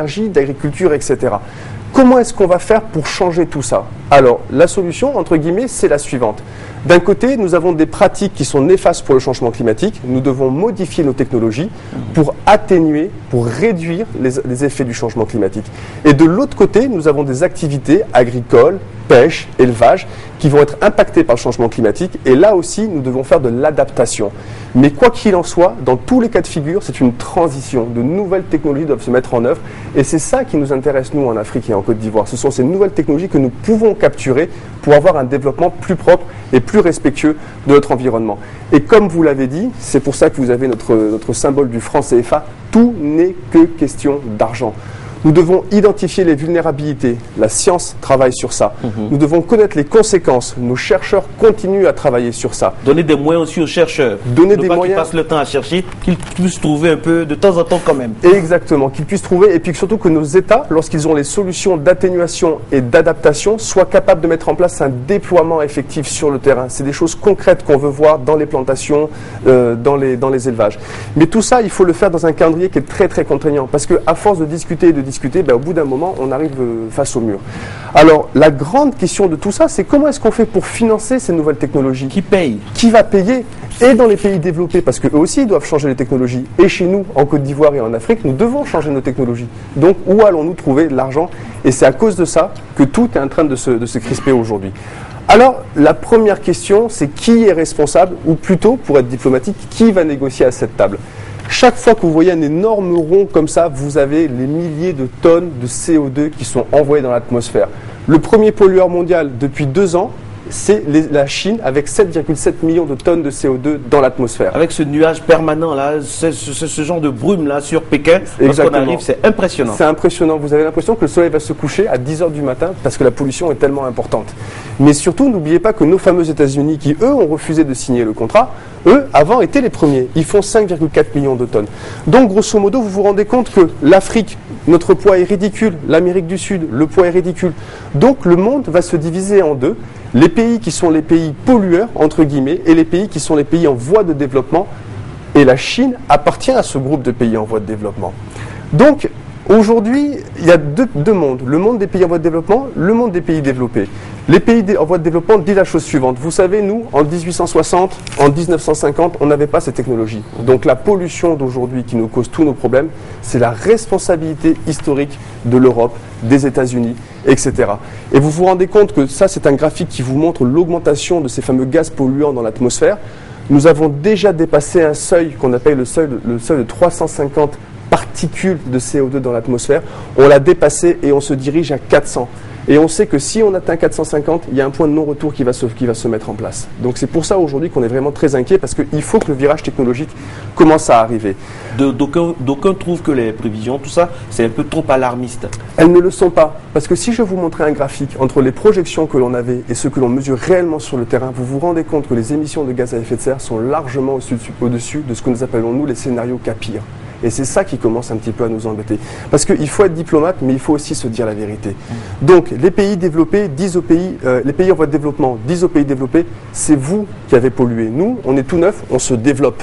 d'agriculture, etc. Comment est-ce qu'on va faire pour changer tout ça? Alors, la solution, entre guillemets, c'est la suivante. D'un côté, nous avons des pratiques qui sont néfastes pour le changement climatique. Nous devons modifier nos technologies pour atténuer, pour réduire les, effets du changement climatique. Et de l'autre côté, nous avons des activités agricoles, pêche, élevage, qui vont être impactées par le changement climatique. Et là aussi, nous devons faire de l'adaptation. Mais quoi qu'il en soit, dans tous les cas de figure, c'est une transition. De nouvelles technologies doivent se mettre en œuvre. Et c'est ça qui nous intéresse, nous, en Afrique et en Côte d'Ivoire. Ce sont ces nouvelles technologies que nous pouvons capturer pour avoir un développement plus propre et plus respectueux de notre environnement. Et comme vous l'avez dit, c'est pour ça que vous avez notre, notre symbole du franc CFA, tout n'est que question d'argent. Nous devons identifier les vulnérabilités. La science travaille sur ça. Mhm. Nous devons connaître les conséquences. Nos chercheurs continuent à travailler sur ça. Donner des moyens aussi aux chercheurs. Donner des moyens. Qu'ils passent le temps à chercher, qu'ils puissent trouver un peu de temps en temps quand même. Exactement, qu'ils puissent trouver et puis surtout que nos États, lorsqu'ils ont les solutions d'atténuation et d'adaptation, soient capables de mettre en place un déploiement effectif sur le terrain. C'est des choses concrètes qu'on veut voir dans les plantations, euh, dans, les, dans les élevages. Mais tout ça, il faut le faire dans un calendrier qui est très très contraignant parce qu'à force de discuter et de discuter, ben, au bout d'un moment, on arrive euh, face au mur. Alors, la grande question de tout ça, c'est comment est-ce qu'on fait pour financer ces nouvelles technologies Qui paye Qui va payer Et dans les pays développés, parce qu'eux aussi doivent changer les technologies. Et chez nous, en Côte d'Ivoire et en Afrique, nous devons changer nos technologies. Donc, où allons-nous trouver l'argent Et c'est à cause de ça que tout est en train de se, de se crisper aujourd'hui. Alors, la première question, c'est qui est responsable, ou plutôt, pour être diplomatique, qui va négocier à cette table? Chaque fois que vous voyez un énorme rond comme ça, vous avez les milliers de tonnes de CO2 qui sont envoyées dans l'atmosphère. Le premier pollueur mondial depuis deux ans, c'est la Chine avec 7,7 millions de tonnes de CO2 dans l'atmosphère. Avec ce nuage permanent là, ce, genre de brume là sur Pékin, lorsqu'on arrive, c'est impressionnant. C'est impressionnant. Vous avez l'impression que le soleil va se coucher à 10 heures du matin parce que la pollution est tellement importante. Mais surtout, n'oubliez pas que nos fameux États-Unis, qui eux ont refusé de signer le contrat, eux, avant, étaient les premiers. Ils font 5,4 millions de tonnes. Donc, grosso modo, vous vous rendez compte que l'Afrique, notre poids est ridicule. L'Amérique du Sud, le poids est ridicule. Donc, le monde va se diviser en deux. Les pays qui sont les pays pollueurs, entre guillemets, et les pays qui sont les pays en voie de développement. Et la Chine appartient à ce groupe de pays en voie de développement. Donc, Aujourd'hui, il y a deux, mondes. Le monde des pays en voie de développement, le monde des pays développés. Les pays en voie de développement disent la chose suivante. Vous savez, nous, en 1860, en 1950, on n'avait pas ces technologies. Donc la pollution d'aujourd'hui qui nous cause tous nos problèmes, c'est la responsabilité historique de l'Europe, des États-Unis, etc. Et vous vous rendez compte que ça, c'est un graphique qui vous montre l'augmentation de ces fameux gaz polluants dans l'atmosphère. Nous avons déjà dépassé un seuil qu'on appelle le seuil, le seuil de 350 particules de CO2 dans l'atmosphère. On l'a dépassé et on se dirige à 400. Et on sait que si on atteint 450, il y a un point de non-retour qui, va se, qui va se mettre en place. Donc c'est pour ça aujourd'hui qu'on est vraiment très inquiet parce qu'il faut que le virage technologique commence à arriver. D'aucuns trouvent que les prévisions, tout ça, c'est un peu trop alarmiste. Elles ne le sont pas. Parce que si je vous montrais un graphique entre les projections que l'on avait et ce que l'on mesure réellement sur le terrain, vous vous rendez compte que les émissions de gaz à effet de serre sont largement au-dessus de ce que nous appelons nous les scénarios CAPIR. Et c'est ça qui commence un petit peu à nous embêter. Parce qu'il faut être diplomate, mais il faut aussi se dire la vérité. Mm. Donc, les pays développés disent aux pays, euh, les pays en voie de développement disent aux pays développés, c'est vous qui avez pollué. Nous, on est tout neuf, on se développe.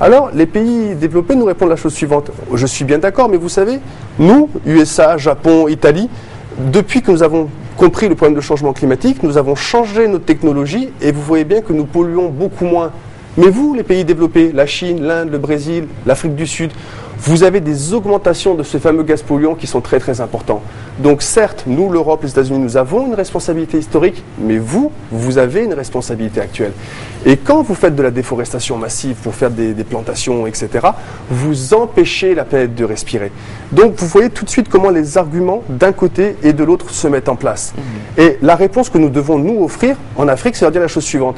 Alors, les pays développés nous répondent la chose suivante. Je suis bien d'accord, mais vous savez, nous, USA, Japon, Italie, depuis que nous avons compris le problème de changement climatique, nous avons changé nos technologies et vous voyez bien que nous polluons beaucoup moins mais vous, les pays développés, la Chine, l'Inde, le Brésil, l'Afrique du Sud, vous avez des augmentations de ces fameux gaz polluants qui sont très très importants. Donc certes, nous, l'Europe, les États-Unis, nous avons une responsabilité historique, mais vous, vous avez une responsabilité actuelle. Et quand vous faites de la déforestation massive pour faire des, plantations, etc., vous empêchez la planète de respirer. Donc vous voyez tout de suite comment les arguments d'un côté et de l'autre se mettent en place. Mmh. Et la réponse que nous devons nous offrir en Afrique, c'est de dire la chose suivante.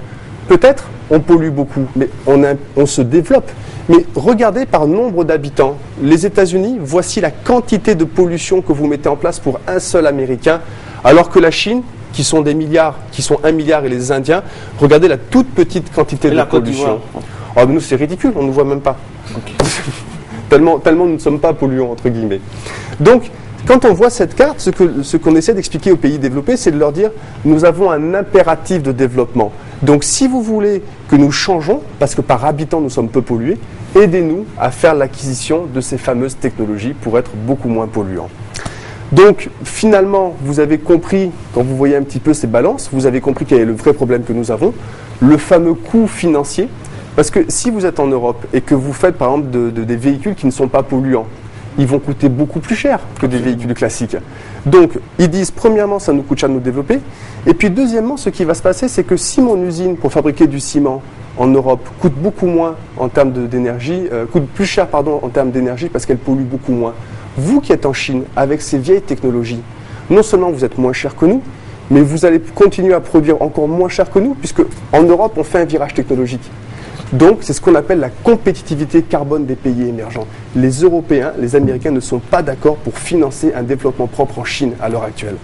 Peut-être on pollue beaucoup, mais on, se développe. Mais regardez par nombre d'habitants. Les États-Unis, voici la quantité de pollution que vous mettez en place pour un seul Américain, alors que la Chine, qui sont des milliards, qui sont un milliard, et les Indiens, regardez la toute petite quantité de pollution. Oh, nous, c'est ridicule, on ne nous voit même pas. tellement, tellement nous ne sommes pas polluants, entre guillemets. Donc, quand on voit cette carte, ce qu'on essaie d'expliquer aux pays développés, c'est de leur dire nous avons un impératif de développement. Donc si vous voulez que nous changeons, parce que par habitant nous sommes peu pollués, aidez-nous à faire l'acquisition de ces fameuses technologies pour être beaucoup moins polluants. Donc finalement, vous avez compris, quand vous voyez un petit peu ces balances, vous avez compris quel est le vrai problème que nous avons, le fameux coût financier. Parce que si vous êtes en Europe et que vous faites par exemple des véhicules qui ne sont pas polluants, ils vont coûter beaucoup plus cher que des véhicules classiques. Donc, ils disent, premièrement, ça nous coûte cher de nous développer. Et puis, deuxièmement, ce qui va se passer, c'est que si mon usine, pour fabriquer du ciment en Europe, coûte beaucoup moins en termes d'énergie, euh, coûte plus cher, pardon, en termes d'énergie parce qu'elle pollue beaucoup moins, vous qui êtes en Chine, avec ces vieilles technologies, non seulement vous êtes moins cher que nous, mais vous allez continuer à produire encore moins cher que nous, puisque en Europe, on fait un virage technologique. Donc, c'est ce qu'on appelle la compétitivité carbone des pays émergents. Les Européens, les Américains ne sont pas d'accord pour financer un développement propre en Chine à l'heure actuelle.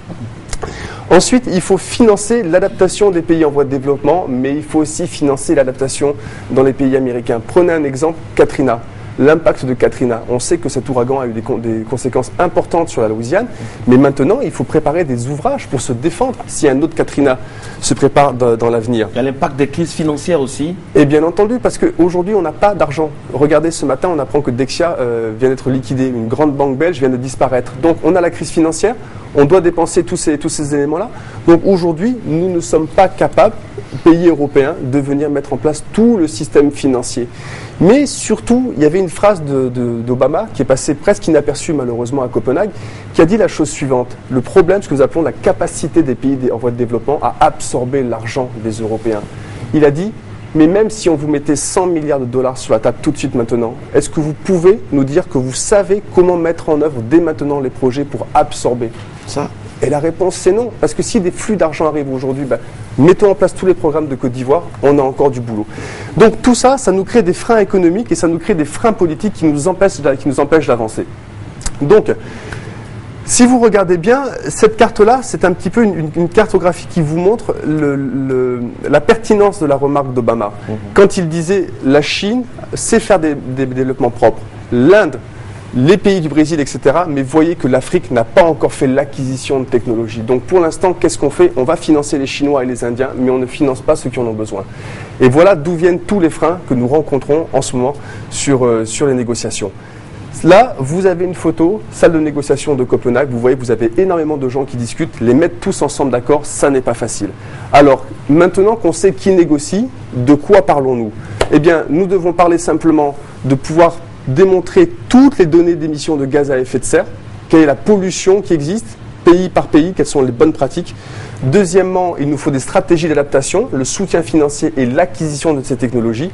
Ensuite, il faut financer l'adaptation des pays en voie de développement, mais il faut aussi financer l'adaptation dans les pays américains. Prenez un exemple, Katrina l'impact de Katrina. On sait que cet ouragan a eu des, conséquences importantes sur la Louisiane, mais maintenant, il faut préparer des ouvrages pour se défendre si un autre Katrina se prépare dans, l'avenir. Il y a l'impact des crises financières aussi Et bien entendu, parce qu'aujourd'hui, on n'a pas d'argent. Regardez, ce matin, on apprend que Dexia euh, vient d'être liquidée. Une grande banque belge vient de disparaître. Donc, on a la crise financière, on doit dépenser tous ces, éléments-là. Donc, aujourd'hui, nous ne sommes pas capables, pays européens, de venir mettre en place tout le système financier. Mais surtout, il y avait une phrase d'Obama qui est passée presque inaperçue malheureusement à Copenhague, qui a dit la chose suivante. Le problème, ce que nous appelons la capacité des pays en voie de développement à absorber l'argent des Européens. Il a dit, mais même si on vous mettait 100 milliards de dollars sur la table tout de suite maintenant, est-ce que vous pouvez nous dire que vous savez comment mettre en œuvre dès maintenant les projets pour absorber ça? Et la réponse c'est non, parce que si des flux d'argent arrivent aujourd'hui, ben, mettons en place tous les programmes de Côte d'Ivoire, on a encore du boulot. Donc tout ça, ça nous crée des freins économiques et ça nous crée des freins politiques qui nous empêchent, qui nous empêchent d'avancer. Donc, si vous regardez bien, cette carte-là, c'est un petit peu une, cartographie qui vous montre la pertinence de la remarque d'Obama. Mhm. Quand il disait la Chine sait faire des développements propres, l'Inde les pays du Brésil, etc. Mais voyez que l'Afrique n'a pas encore fait l'acquisition de technologie. Donc pour l'instant, qu'est-ce qu'on fait? On va financer les Chinois et les Indiens, mais on ne finance pas ceux qui en ont besoin. Et voilà d'où viennent tous les freins que nous rencontrons en ce moment sur, euh, sur les négociations. Là, vous avez une photo, salle de négociation de Copenhague. Vous voyez, vous avez énormément de gens qui discutent. Les mettre tous ensemble d'accord, ça n'est pas facile. Alors, maintenant qu'on sait qui négocie, de quoi parlons-nous? Eh bien, nous devons parler simplement de pouvoir démontrer toutes les données d'émissions de gaz à effet de serre, quelle est la pollution qui existe, pays par pays, quelles sont les bonnes pratiques? Deuxièmement, il nous faut des stratégies d'adaptation, le soutien financier et l'acquisition de ces technologies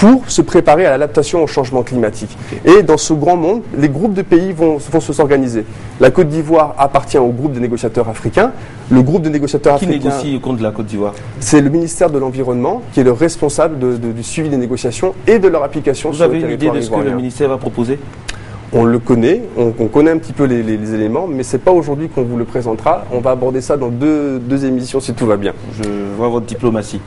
pour se préparer à l'adaptation au changement climatique. Et dans ce grand monde, les groupes de pays vont, vont se s'organiser. La Côte d'Ivoire appartient au groupe de négociateurs africains. Le groupe de négociateurs africains. Qui négocie au compte de la Côte d'Ivoire? C'est le ministère de l'Environnement qui est le responsable du suivi des négociations et de leur application Vous avez une idée de ce que le ministère va proposer? On le connaît, on, connaît un petit peu les, éléments, mais c'est pas aujourd'hui qu'on vous le présentera. On va aborder ça dans deux, deux, émissions si tout va bien. Je vois votre diplomatie.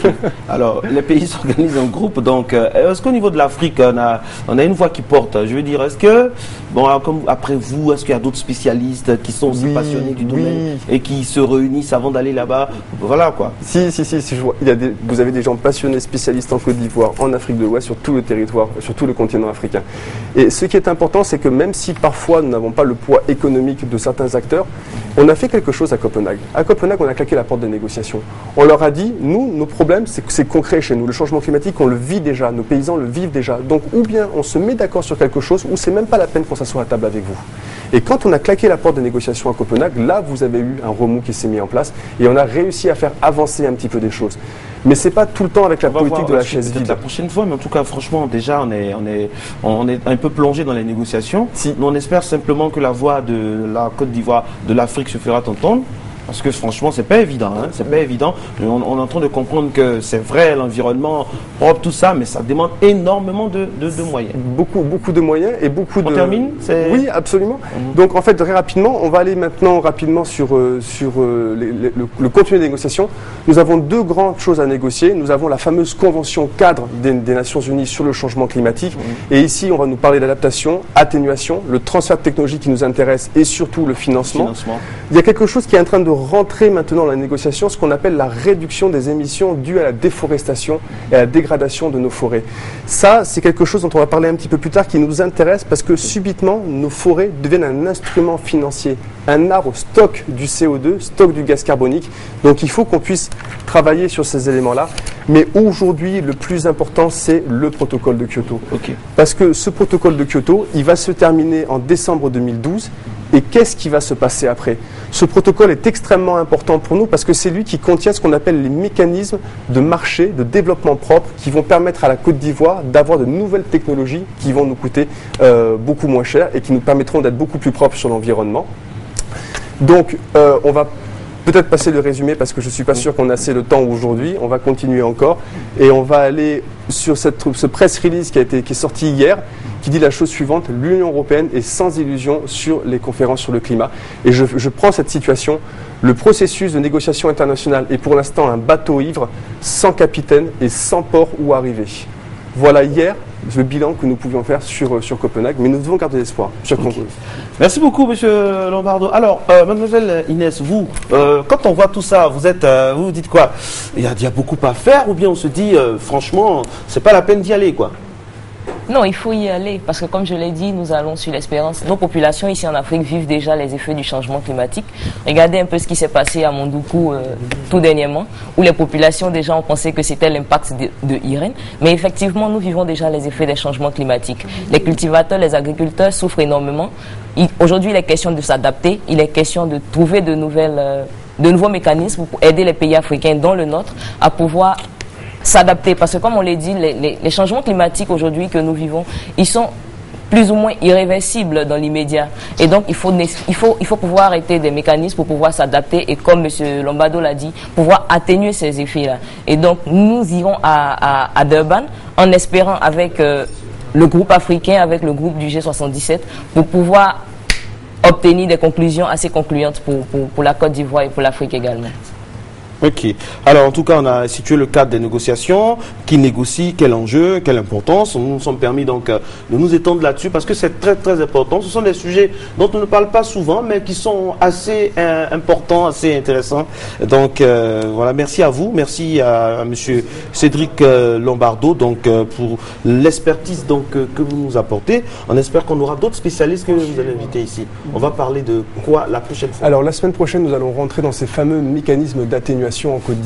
Alors, les pays s'organisent en groupe, donc euh, est-ce qu'au niveau de l'Afrique, on a, on a une voix qui porte? Je veux dire, est-ce que, bon, comme après vous, est-ce qu'il y a d'autres spécialistes qui sont aussi passionnés du domaine et qui se réunissent avant d'aller là-bas? Voilà quoi. Si, si, si, je vois, il y a vous avez des gens passionnés, spécialistes en Côte d'Ivoire, en Afrique de l'Ouest, sur tout le territoire, sur tout le continent africain. Et ce qui est important, c'est que même si parfois nous n'avons pas le poids économique de certains acteurs, on a fait quelque chose à Copenhague. À Copenhague, on a claqué la porte des négociations. On leur a dit, nous, nos problèmes, c'est concret chez nous. Le changement climatique, on le vit déjà. Nos paysans le vivent déjà. Donc, ou bien on se met d'accord sur quelque chose, ou c'est même pas la peine qu'on s'assoie à table avec vous. Et quand on a claqué la porte des négociations à Copenhague, là, vous avez eu un remous qui s'est mis en place et on a réussi à faire avancer un petit peu des choses. Mais c'est pas tout le temps avec la politique de la chaise vide. La prochaine fois, mais en tout cas, franchement, déjà, on est, on est, on est un peu plongé dans les négociations. Si. on espère simplement que la voix de la Côte d'Ivoire, de l'Afrique se fera entendre. Parce que franchement, c'est pas évident. Hein, c'est pas évident. On, on, est en train de comprendre que c'est vrai, l'environnement propre, tout ça, mais ça demande énormément de, moyens. Beaucoup, beaucoup de moyens et beaucoup de. On termine Oui, absolument. Mhm. Donc en fait, très rapidement, on va aller maintenant rapidement sur, euh, sur euh, le, contenu des négociations. Nous avons deux grandes choses à négocier. Nous avons la fameuse convention cadre des, Nations Unies sur le changement climatique. Mhm. Et ici, on va nous parler d'adaptation, atténuation, le transfert de technologie qui nous intéresse et surtout le financement. financement. Il y a quelque chose qui est en train de rentrer maintenant dans la négociation ce qu'on appelle la réduction des émissions dues à la déforestation et à la dégradation de nos forêts. Ça, c'est quelque chose dont on va parler un petit peu plus tard qui nous intéresse parce que subitement, nos forêts deviennent un instrument financier, un arbre stock du CO2, stock du gaz carbonique. Donc il faut qu'on puisse travailler sur ces éléments-là. Mais aujourd'hui, le plus important, c'est le protocole de Kyoto. Parce que ce protocole de Kyoto, il va se terminer en décembre 2012. Et qu'est-ce qui va se passer après? Ce protocole est extrêmement important pour nous parce que c'est lui qui contient ce qu'on appelle les mécanismes de marché, de développement propre, qui vont permettre à la Côte d'Ivoire d'avoir de nouvelles technologies qui vont nous coûter euh, beaucoup moins cher et qui nous permettront d'être beaucoup plus propres sur l'environnement. Donc, euh, on va peut-être passer le résumé parce que je ne suis pas sûr qu'on a assez de temps aujourd'hui. On va continuer encore et on va aller sur cette, ce press release qui, a été, qui est sorti hier qui dit la chose suivante, l'Union européenne est sans illusion sur les conférences sur le climat. Et je, je prends cette situation, le processus de négociation internationale est pour l'instant un bateau ivre, sans capitaine et sans port où arriver. Voilà hier le bilan que nous pouvions faire sur, sur Copenhague, mais nous devons garder l'espoir. Merci beaucoup, Monsieur Lombardo. Alors, euh, Mademoiselle Inès, vous, euh, quand on voit tout ça, vous êtes, euh, vous dites quoi? Il y, a, il y, a, beaucoup à faire, ou bien on se dit, franchement, c'est pas la peine d'y aller, quoi? Non, il faut y aller parce que comme je l'ai dit, nous allons sur l'espérance. Nos populations ici en Afrique vivent déjà les effets du changement climatique. Regardez un peu ce qui s'est passé à Mondoukou euh, tout dernièrement, où les populations déjà ont pensé que c'était l'impact de, de Irène. Mais effectivement, nous vivons déjà les effets des changements climatiques. Les cultivateurs, les agriculteurs souffrent énormément. Aujourd'hui, il est question de s'adapter. Il est question de trouver de nouvelles... Euh, de nouveaux mécanismes pour aider les pays africains, dont le nôtre, à pouvoir s'adapter. Parce que comme on l'a dit, les, changements climatiques aujourd'hui que nous vivons, ils sont plus ou moins irréversibles dans l'immédiat. Et donc, il faut, il, faut, il faut pouvoir arrêter des mécanismes pour pouvoir s'adapter et, comme M. Lombardo l'a dit, pouvoir atténuer ces effets-là. Et donc, nous irons à, à, Durban en espérant avec euh, le groupe africain, avec le groupe du G77, pour pouvoir obtenir des conclusions assez concluantes pour, pour la Côte d'Ivoire et pour l'Afrique également. Ok. Alors, en tout cas, on a situé le cadre des négociations. Qui négocie, quel enjeu, quelle importance. Nous nous sommes permis donc euh, de nous étendre là-dessus parce que c'est très très important. Ce sont des sujets dont on ne parle pas souvent, mais qui sont assez euh, importants, assez intéressants. Donc euh, voilà, merci à vous, merci à, Monsieur Cédric Lombardo donc pour l'expertise donc que vous nous apportez. On espère qu'on aura d'autres spécialistes que vous allez inviter ici. On va parler de quoi la prochaine fois? Alors la semaine prochaine, nous allons rentrer dans ces fameux mécanismes d'atténuation en Côte